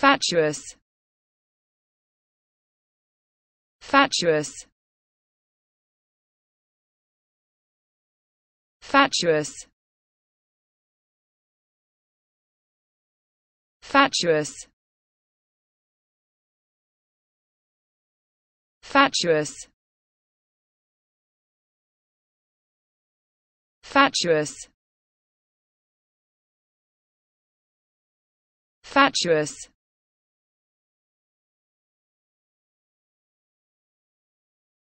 fatuous. Fatuous. Fatuous. Fatuous. Fatuous. Fatuous. Fatuous.